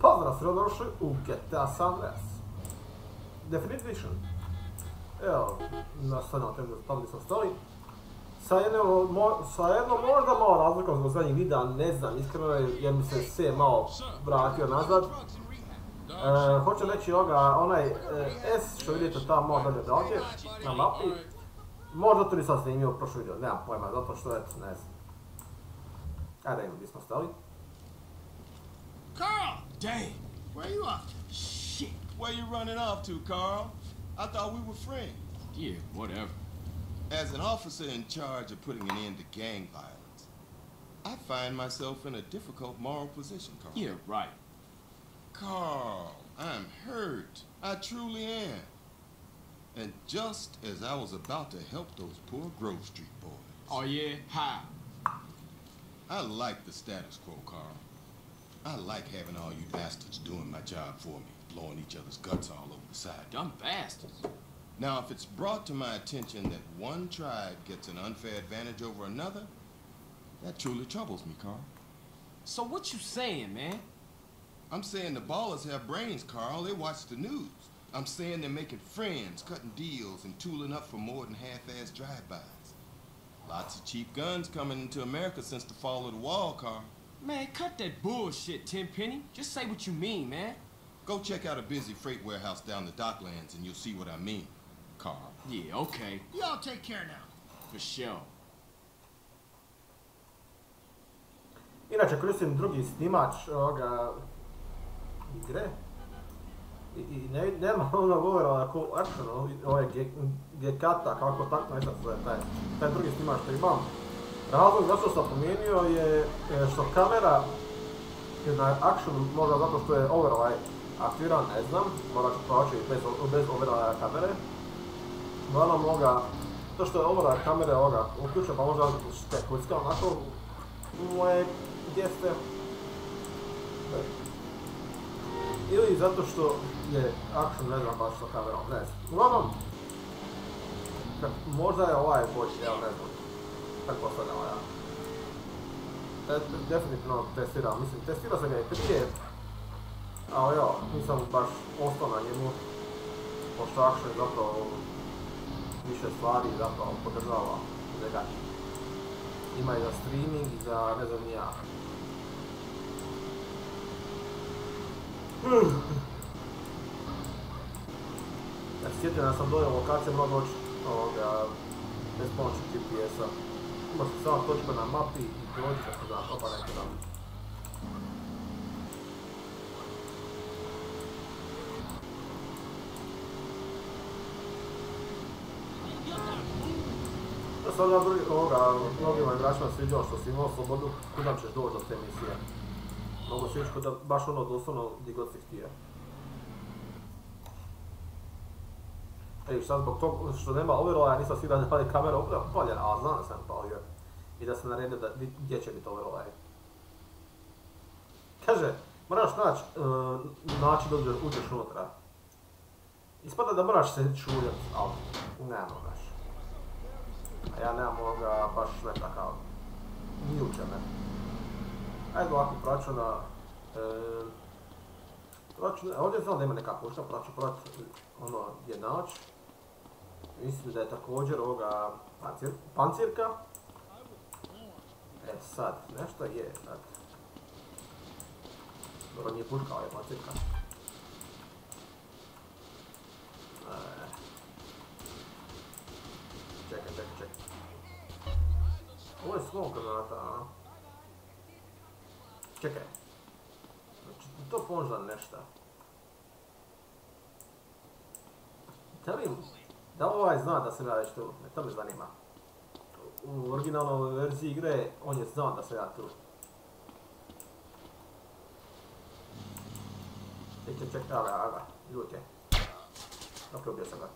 Pozdrav, svi došli u GTA San Andreas. Definitive Edition. Evo, nastavljamo temu tamo gdje smo stali. Sa jednom, mo, sa jednom možda malo razlikom zbog zadnjih videa, ne znam, iskreno je, jer mi se sve malo vratio nazad. E, hoću reći ovoga, onaj e, S što vidite tamo malo dalje dalje na mapi. Možda to nisam snimio u prošlom videu, nemam pojma, zato što eto, ne znam. Ajde, gdje smo stali. Carl! Dang! Where you off? Shit! Where you running off to, Carl? I thought we were friends. Yeah, whatever. As an officer in charge of putting an end to gang violence, I find myself in a difficult moral position, Carl. Yeah, right. Carl, I'm hurt. I truly am. And just as I was about to help those poor Grove Street boys, Oh yeah? How? I like the status quo, Carl. I like having all you bastards doing my job for me, blowing each other's guts all over the side. Dumb bastards. Now, if it's brought to my attention that one tribe gets an unfair advantage over another, that truly troubles me, Carl. So what you saying, man? I'm saying the ballers have brains, Carl. They watch the news. I'm saying they're making friends, cutting deals, and tooling up for more than half-assed drive-bys. Lots of cheap guns coming into America since the fall of the wall, Carl. Man, cut that bullshit, Tenpenny. Just say what you mean, man. Go check out a busy freight warehouse down the docklands and you'll see what I mean, Carl. Yeah, okay. Y'all take care now. For sure. Inače koristim drugi snimač ovoga igre. I, i ne, nema ono govora ako action, ovaj Gekata, kako tako nešto zove taj, taj drugi snimač što imam. Razlog zašto sam promijenio je e, što kamera je na action možda zato što je overlay aktiviran, ne znam, morat ću proći bez, bez overlaya kamere. Uglavnom ovoga, to što je overlay kamere ovoga uključen pa možda ste kucka onako moje gdje Ili zato što je action, ne znam baš što kamerom, ne znam. Uglavnom, možda je ovaj bolji, evo ne znam. Tako postavljam ja. E, definitivno testirao, mislim, testirao sam ga i prije. Ali evo, nisam baš ostao na njemu. Pošto action zapravo više stvari zapravo podržava njega. Ima i za streaming i za ne znam ja. Ja sjetim sam dojel lokacije mora doći ovoga, bez pomoći GPS-a. Ima se sama točka na mapi i kako da, opa neko da. Da sada drugi, ovoga, mnogima igračima sviđao što si imao slobodu, kudam ćeš doći do te misije. Mogu se ići da baš ono doslovno gdje god si htio. Ej, šta zbog tog što nema overlaya nisam siguran da pali kamera upravo paljena, a znam da sam palio. I da sam naredio da, gdje će biti overlay. Kaže, moraš naći uh, način da uđeš unutra. Ispada da moraš se čuljat, ali nemam baš. A ja nemam ovoga baš sve takav. Ni uče me. Ajde ovako proračuna. E, proračuna, ovdje znam da ima neka pošta, pa ću prorat ono jednač. Mislim da je također ovoga pancir, pancirka. E sad, nešto je sad. Dobro nije puška, ali je pancirka. E, čekaj, čekaj, čekaj. Ovo je slom granata, a? Čekaj. Znači, to možda nešto. Da li, da ovaj zna da sam ja već tu? Ne, to me zanima. U originalnoj verziji igre on je znao da sam ja tu. Ček, ček, ček, ga, ljudi. Dobro, ubio sam ga.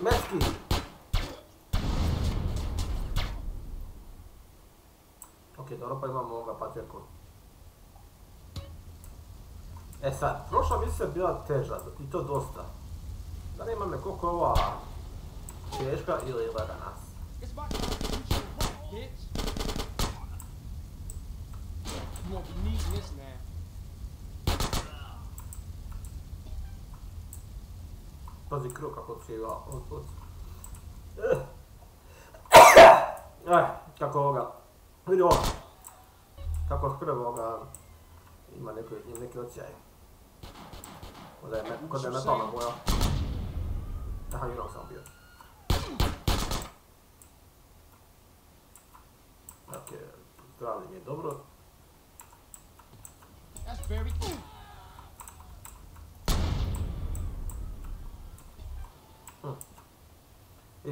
Meski! Ok, dobro pa imamo ovoga patirku. E sad, prošla misija je bila teža i to dosta. Imam me koliko je ova teška ili lagana. Pazi krv kako cijela od, od... Eh. Eh, kako ovoga... Vidi ovo. Kako krv ovoga... Ima neki, neki ocijaj. Kod da je, me- kod da je metalna boja. Aha, jednog sam bio. Je dobro. That's very cool.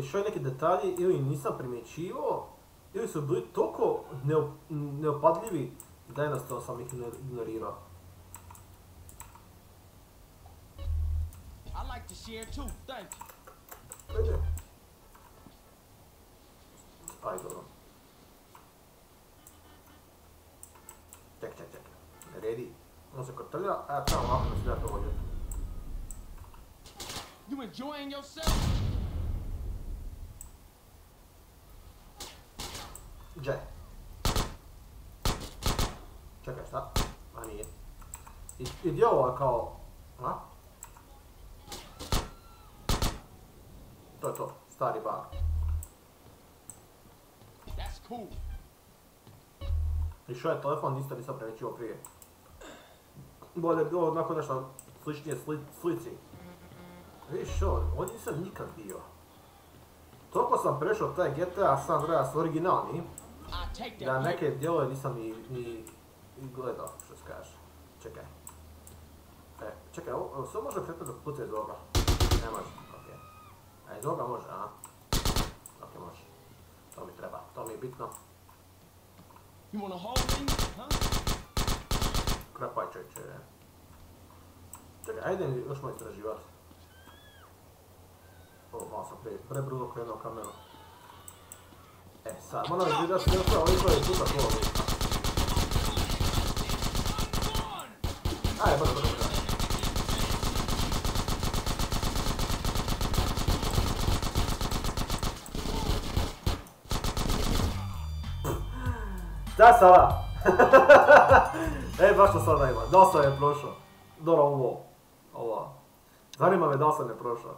Što je neki detalji ili nisam primjećivao, ili su bili toliko neop, neopadljivi da jednostavno sam ih igno- ignorirao. I like to share too. Thank you. Ajde. Ajde, dobro. Ček, ček, ček. Redi. On se kotrlja, a tamo ovako da se da to ovdje. You enjoying yourself? Dže. Čekaj, šta? A nije. I, i djelovo je kao... To je to, stari bar. That's cool. I što je telefon, isto nisam primjećivo prije. Bolje je bilo onako nešto sličnije sli, slici. Vidiš što, ovdje nisam nikad bio. Toliko sam prešao taj GTA San Andreas originalni, da neke dijelove nisam ni, ni, ni gledao, što se kaže. Čekaj. E, čekaj, ovo, sve može kretati do puta iz ovoga? Ne može, iz ovoga može, a? Ok, može. To mi treba, to mi je bitno. Krapaj čeće. Čekaj, ajde još malo istraživati. O, malo sam pre, prebrzo krenuo kameru. E, sad, moram vidjeti da se još ovo izgleda i puta to Šta sada? e, baš to sada ima. Da sam je prošao? Dobro, ovo. Ovo. Zanima me da sam je prošao.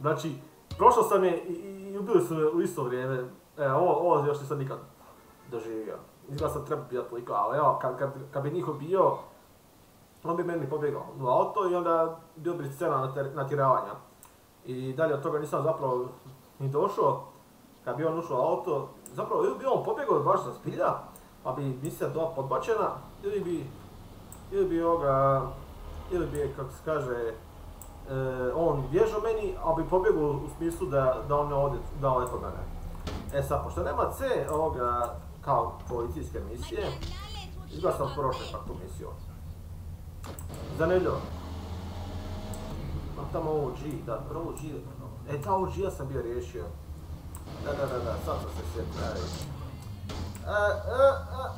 Znači, prošao sam je i, i, ubili su me u isto vrijeme. E, ovo, ovo još nisam nikad doživio. Izgleda sam treba bijat toliko, ali evo, kad, kad, bi njih ubio, on bi meni pobjegao u auto i onda bio bi scena natjeravanja. I dalje od toga nisam zapravo ni došao. Kad bi on ušao u auto, zapravo ili bi on pobjegao baš sa spilja, pa bi misija bila podbačena, ili bi, ili bi ovoga, ili bi, kako se kaže, e, on bježao meni, a bi pobjegao u smislu da, da on ne ode, da ode kod mene. E sad, pošto nema C ovoga, kao policijske misije, izgleda sam prošao ipak tu misiju. Zanimljivo. Ma tamo OG, da, OG, e ta OG-a sam bio riješio. Da, da, da, da, sad sam se sjetio, ajde.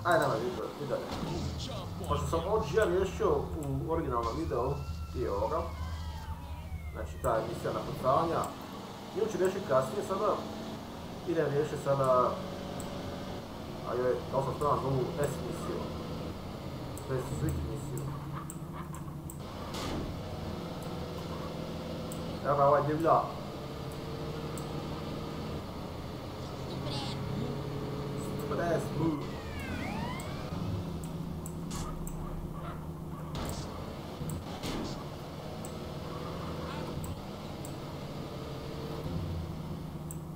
Ajde, nema video, video. Pošto sam OG-a riješio u originalnom videu, i ovoga. Znači, ta emisija napucavanja. Nju ću riješiti kasnije sada. Idem riješiti sada... A joj, li sam spreman za ovu S misiju. To je Switch misiju. Evo ga ovaj divlja. Stres, buh.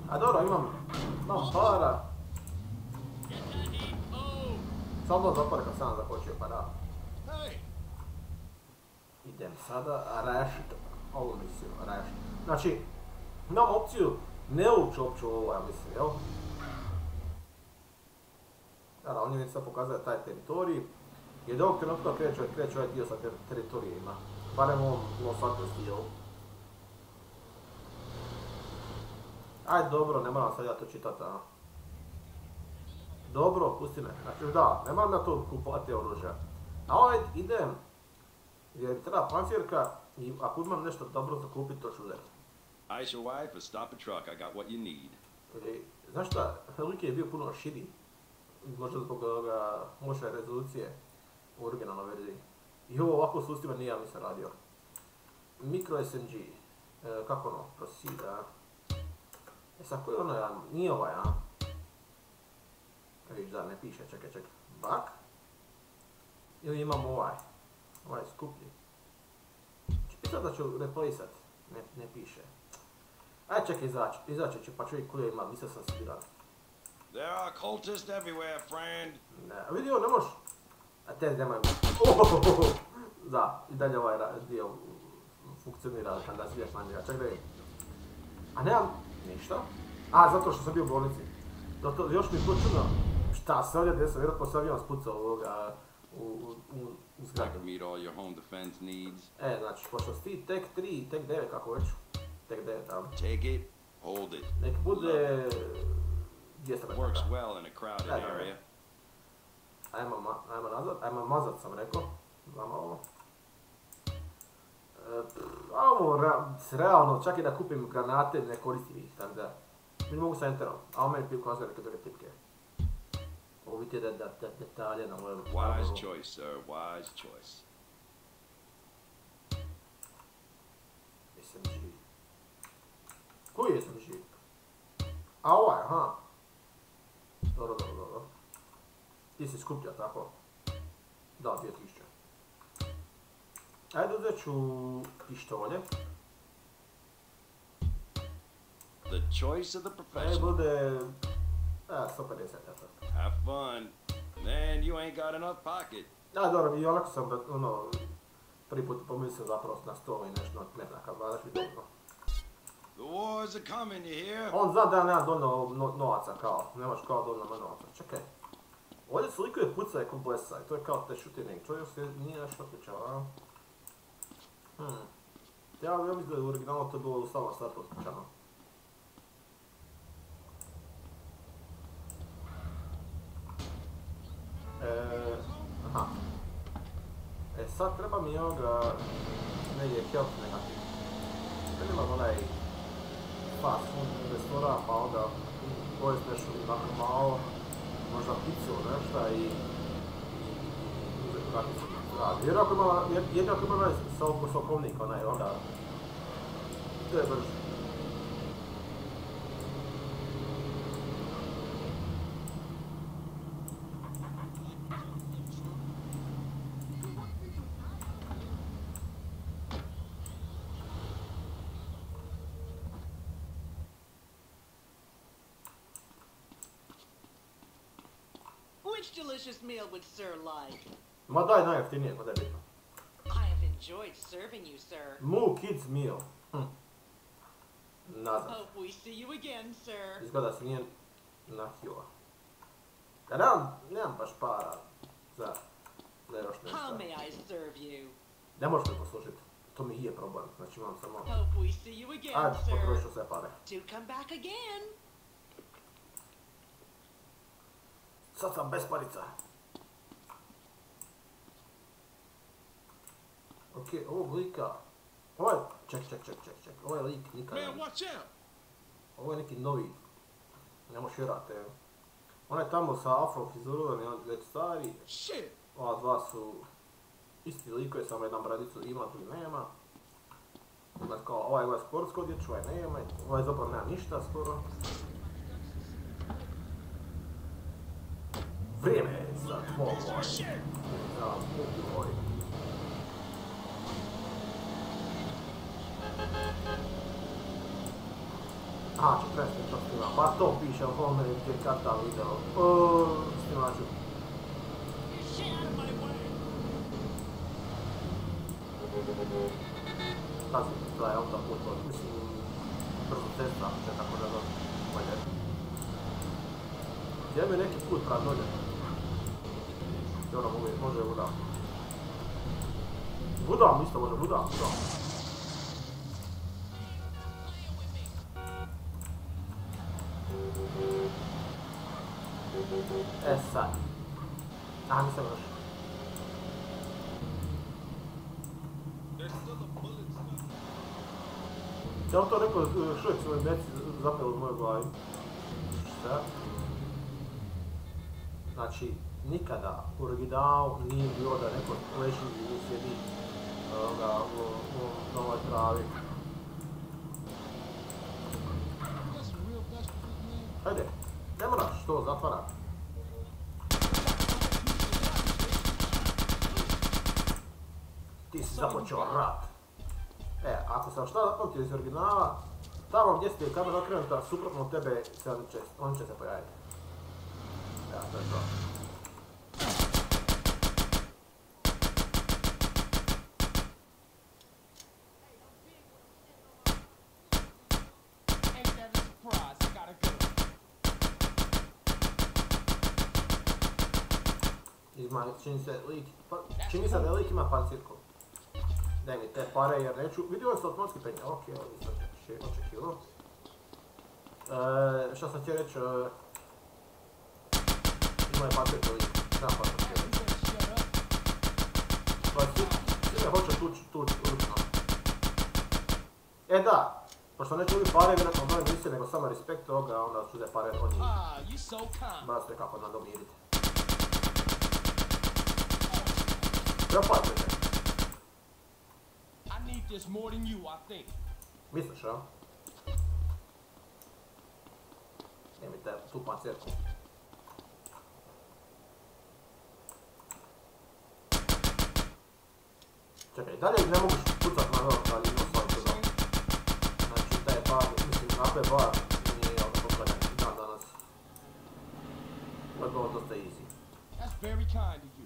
A dobro, imam, imam para. Samo zatvore kad sam započeo, pa da. Hey, Idem sada rešit ovu misiju, rešit. Znači, imam opciju ne ući uopće u ovo, ja mislim, jel? Da, da, on je već sad pokazuje taj teritorij. I od ovog trenutka kreće, kreće ovaj dio sa ter teritorijima. Barem u ovom Los dijelu. Ajde, dobro, ne moram sad ja to čitat, a. Dobro, pusti me. Znači, da, ne moram na to kupovati oružja. A ovaj idem, jer mi treba pancirka i ako imam nešto dobro za kupiti, to ću uzeti. Your wife stop a truck. I got what you need. Znaš šta, lik je bio puno širi. Možda zbog ovoga loše rezolucije u originalnoj verziji. I ovo ovako s ustima nije ja nisam radio. Micro SMG. E, kako ono? Proceed, a? E sad koji ono, ja, nije ovaj, a? Vidiš da ne piše, čekaj, čekaj. Bak? Ili imamo ovaj? Ovaj skuplji. Će pisat da ću replaceat. Ne, ne piše. Aj čekaj izaći, izaći ću pa čuj koji ima, nisam sam siguran. There are cultists everywhere, friend. Ne, a vidi ovo, ne možeš. A te nemoj. Da, i dalje ovaj dio funkcionira kada si ideš na njega. Čekaj da vidim. A nemam ništa. A, zato što sam bio u bolnici. Zato, još mi je to čudno. Šta se ovdje desilo, vjerojatno se avion spucao ovoga u, u, u, I zgradu. can meet all your home defense needs. E, znači, pošto si ti tek 3, tek 9, kako već. Tek 9, tamo. Take it, hold it. Nek bude 200 Works metara. well in a crowded area. Ajmo, ma, ajmo nazad, ajmo mazat sam rekao. Za malo. E, a ovo, rea- realno, čak i da kupim granate, ne koristim ih, tako da. Mi mogu sa enterom, a on meni piju ukazuje neke druge tipke. Ovo vidite da, da, da detalje na mojem Wise choice, sir. Wise choice. SMG. Koji je SMG? A ovaj, aha. Dobro, dobro, dobro. Ti si skuplja, tako? Da, 2000. Ajde uzet ću pištolje. The choice of the Ajde professional. bude... A, 150, eto. Have fun. Man, you ain't got enough pocket. A, dobro, i onako sam, da, ono, prvi put pomislio zapravo na 100 i nešto od metaka, baš mi dobro. The wars are coming, you hear? On zna da ja nemam dovoljno no, novaca kao, nemaš kao dovoljno novaca. Čekaj. Ovdje su likove pucaju ko blesa i to je kao te shooting. To još se nije nešto otključao, a? Hmm. Ja, ja mislim da je u originalu to bilo u samom startu otključano. E, aha. E sad treba mi ovoga negdje health nekakvi. Kad imam onaj fast food restoran, pa onda pojest nešto onako malo, možda picu, nešto i, uzeti vratit se na rad. Jer ako ima, jer, jedino ako ima onaj sok, sokovnik, onaj, onda, to je brže. Which delicious meal would Sir like? Ma daj najjeftinije, kod je bitno. I have enjoyed serving you, sir. Moo Kids Meal. Hm. Nazad. Hope we see you again, sir. Izgleda se nije nahila. Ja nemam, nemam baš para za, za još How may I serve you? Ne možeš me poslušati. To mi je problem. Znači imam samo... Hope we see you again, Ajde, sir. potrošio sve pare. Do come back again. Sad sam bez parica. Okej, ovog lika... Ovaj... Ček, ček, ček, ček, ček. Ovaj lik nikad... Out! Ovo je neki novi. Ne možeš vjerati. evo. Onaj tamo sa afro frizurom je on već stari. Ova dva su isti likove, samo jedan bradicu ima, drugi nema. Ima kao, ovaj ima sportsko odjeću, ovaj nema, ovaj zapravo nema ništa skoro. Vrijeme je za tvoj za uboj. A, 40 to snima, pa to piše u ovome gdje karta video. O, snimaču. Pazi, to je autoput, mislim, brzo cesta, će tako da dođe. Bolje. Gdje mi je neki put kad dolje? Gdje ono mogu, može vuda. Vuda, isto može, vuda, vuda. E sad. A, nisam još. Ja vam to rekao, uvijek su me meci zapeli u mojoj glavi. sve. Znači, nikada u originalu nije bilo da neko leži ili sjedi ovoga, u, u, na ovoj travi. Hajde, ne moraš to zatvara. Ti si započeo rat. E, ako sam šta zapamtio iz originala, tamo gdje ste kamera okrenuta, suprotno tebe, on će, se pojaviti. Ja, to je to. Ain't that a surprise? I gotta go. Ima, čini se lik, pa, čini se da lik ima pancirku. Daj mi te pare jer neću, vidio sam automatski penja, ok, ovo nisam še- očekivao. E, šta sam htio reći, e, ima je pancirku lik, znam pa sam You reći. Pa svi, svi me hoće tuć, tuć, ručno. E da, pošto neću ubiti pare, vjerojatno ove misije, nego samo respekt toga, onda ću uzeti pare od njih. Ah. Mora se nekako nadomiriti. I need this more than you, I think. Misliš, a? Nemojte tu pancirku. Čekaj, dalje ne mogu pucat na vrlo, ali ima svoj čudo. Znači, taj bar, mislim, je bar, nije ono poklanjan dan danas. Ovo je dosta easy. That's very kind of you.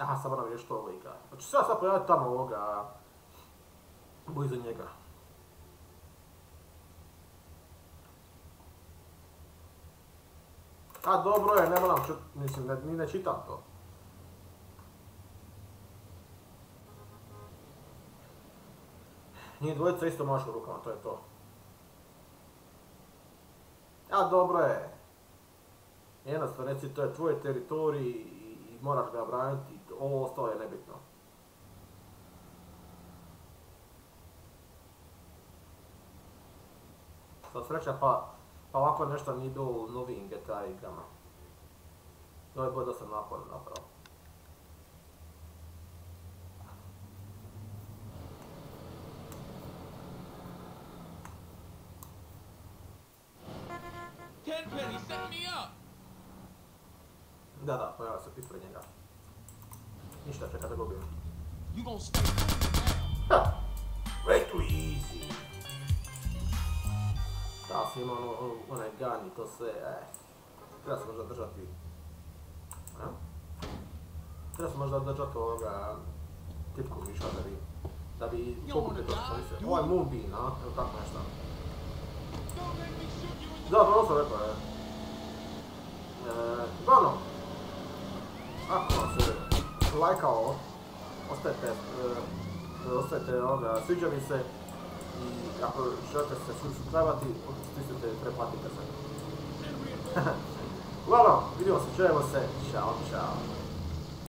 Aha, sad moram riješiti ovo lika. Se ja sad pojaviti tamo ovoga... Blizu njega. A dobro je, ne moram čut, mislim, ne, ni ne čitam to. Nije dvojica isto mašu rukama, to je to. A dobro je. Jednostavno reci, to je tvoj teritorij i moraš ga braniti, ovo ostalo je nebitno. Sva sreća pa, pa ovako nešto nije bilo u novijim GTA igrama. To je bilo dosta naporno napravo. Tenpenny, set me up. Da, da, pojavio se ispred njega. Ništa, čeka da gubijem. You gonna stay cool now. Ha! Way too easy! Da, sam imao ono, ono, onaj gun i to sve, eh. Treba se možda držati... A? Treba se možda držati ovoga... Tipku miša da bi... Da bi pokupio to što se... Ovo je Moonbeam, a? Evo tako nešto. Don't make me shoot you in the Da, dobro sam rekao, je. E, uglavnom, ako vam se lajkao, ostajete, e, ostajete ovoga, sviđa mi se i ako želite se subscribe-ati, stisnite preplatite se. Uglavnom, vidimo se, čujemo se, čao, čao.